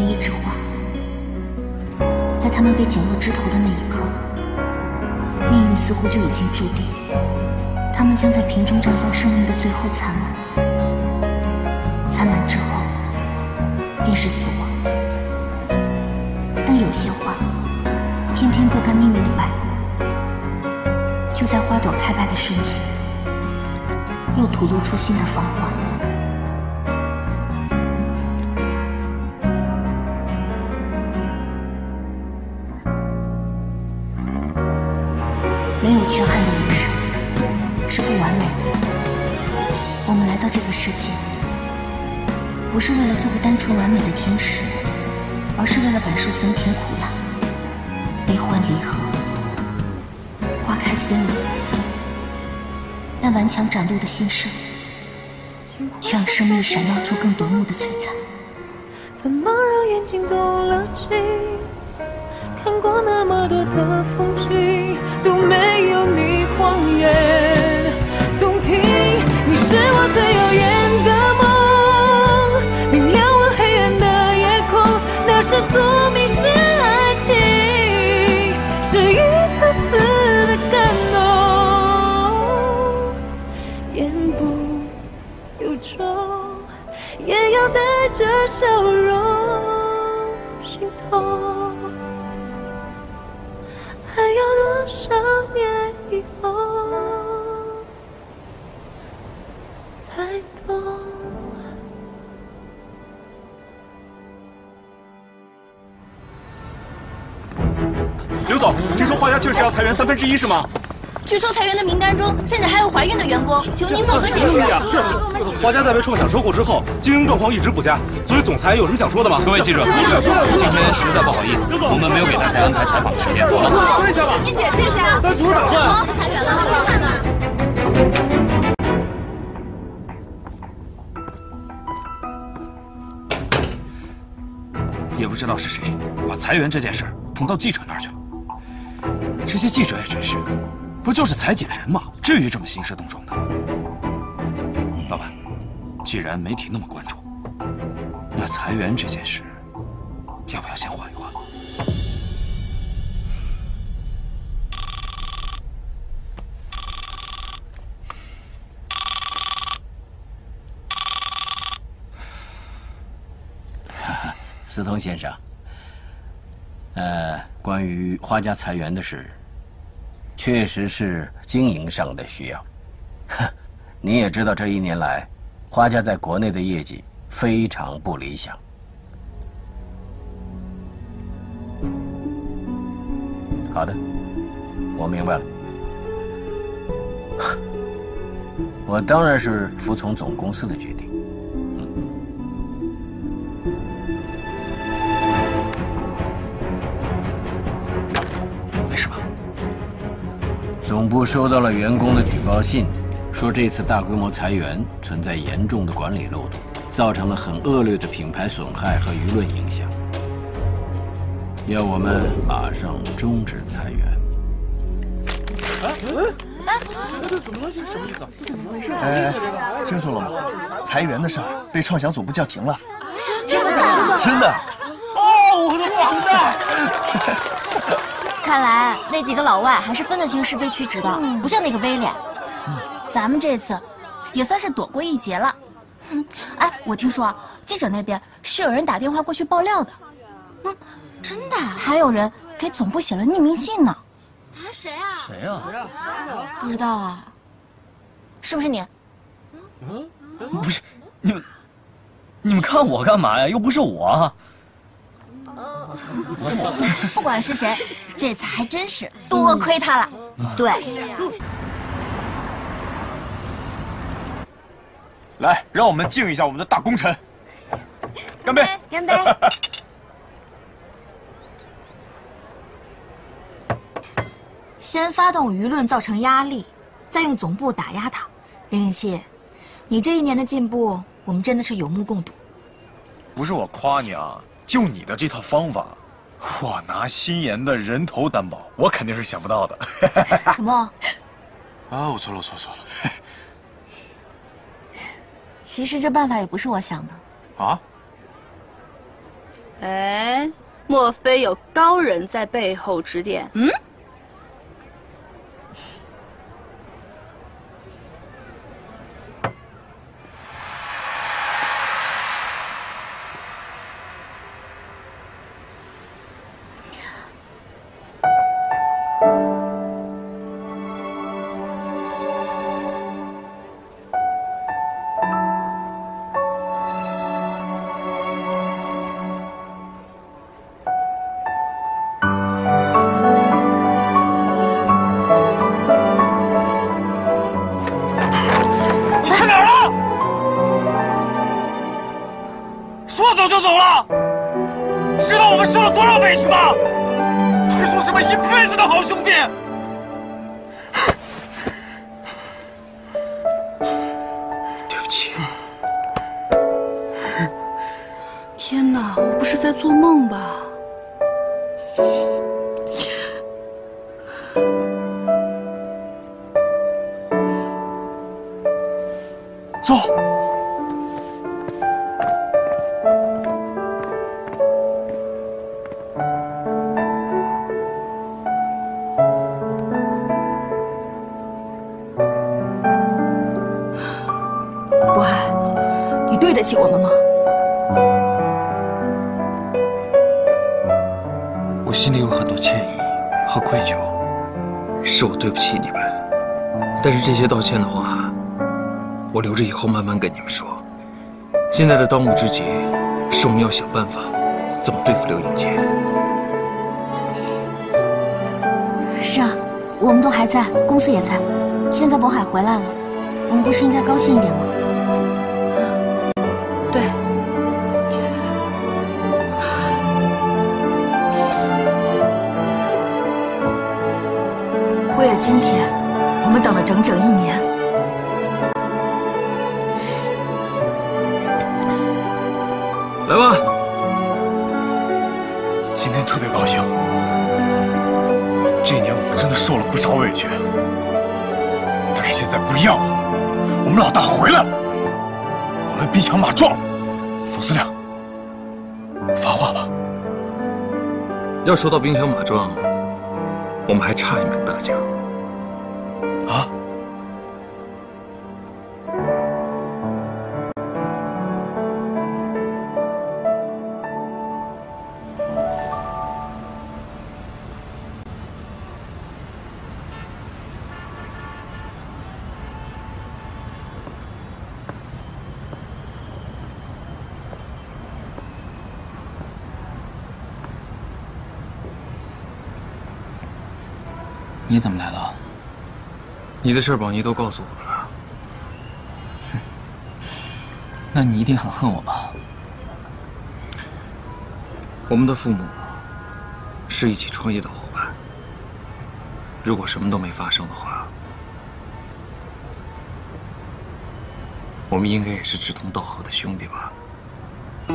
一枝花，在他们被剪落枝头的那一刻，命运似乎就已经注定，他们将在瓶中绽放生命的最后灿烂。灿烂之后，便是死亡。但有些花，偏偏不甘命运的摆布，就在花朵开败的瞬间，又吐露出新的芳华。缺憾的人生是不完美的。我们来到这个世界，不是为了做个单纯完美的天使，而是为了感受酸甜苦辣、悲欢离合。花开虽美，但顽强展露的心声，却让生命闪耀出更夺目的璀璨。怎么让眼睛动了情？看过那么多的风是一次次的感动，言不由衷，也要带着笑容，心痛。还要多少年以后家确实要裁员三分之一，是吗？据说裁员的名单中，甚至还有怀孕的员工，求您作何解释？花家在被创想收购之后，经营状况一直不佳，所以总裁有什么想说的吗？各位记者，今天实在不好意思，我们没有给大家安排采访的时间。跪下吧！您解释一下。那组织打断。裁员了，那看呢？也不知道是谁把裁员这件事儿捅到记者那儿去了。这些记者也真是，不就是裁减人吗？至于这么兴师动众的？老板，既然媒体那么关注，那裁员这件事，要不要先缓一缓？司通先生，呃，关于花家裁员的事，确实是经营上的需要。你也知道，这一年来，花家在国内的业绩非常不理想。好的，我明白了。我当然是服从总公司的决定。总部收到了员工的举报信，说这次大规模裁员存在严重的管理漏洞，造成了很恶劣的品牌损害和舆论影响，要我们马上终止裁员。这怎么了？这是什么意思？怎么回事？哎，听说了吗？裁员的事儿被创想总部叫停了。真的假的？真的。哦，我的房贷！看来那几个老外还是分得清是非曲直的，不像那个威廉。咱们这次也算是躲过一劫了。哎，我听说啊，记者那边是有人打电话过去爆料的。嗯，真的？还有人给总部写了匿名信呢。啊，谁啊？谁啊？不知道啊，是不是你？嗯不是你们，你们看我干嘛呀？又不是我。不管是谁，这次还真是多亏他了。对，来，让我们敬一下我们的大功臣，干杯！干杯！先发动舆论造成压力，再用总部打压他。零零七，你这一年的进步，我们真的是有目共睹。不是我夸你啊，就你的这套方法，我拿心妍的人头担保，我肯定是想不到的。什么？啊，我错了，我错了，错了。其实这办法也不是我想的。啊？哎，莫非有高人在背后指点？嗯？走就走了？知道我们受了多少委屈吗？还说什么一辈子的好兄弟？对不起，天哪，我不是在做梦吧？走。得起我们吗？我心里有很多歉意和愧疚，是我对不起你们。但是这些道歉的话，我留着以后慢慢跟你们说。现在的当务之急，是我们要想办法怎么对付刘英杰。是啊，我们都还在，公司也在。现在渤海回来了，我们不是应该高兴一点吗？今天，我们等了整整一年。来吧，今天特别高兴，这一年我们真的受了不少委屈，但是现在不一样了，我们老大回来了，我们兵强马壮了。总司令，发话吧。要说到兵强马壮，我们还差一名大将。啊？你怎么来了？你的事儿，宝妮都告诉我们了。那你一定很恨我吧？我们的父母是一起创业的伙伴。如果什么都没发生的话，我们应该也是志同道合的兄弟吧？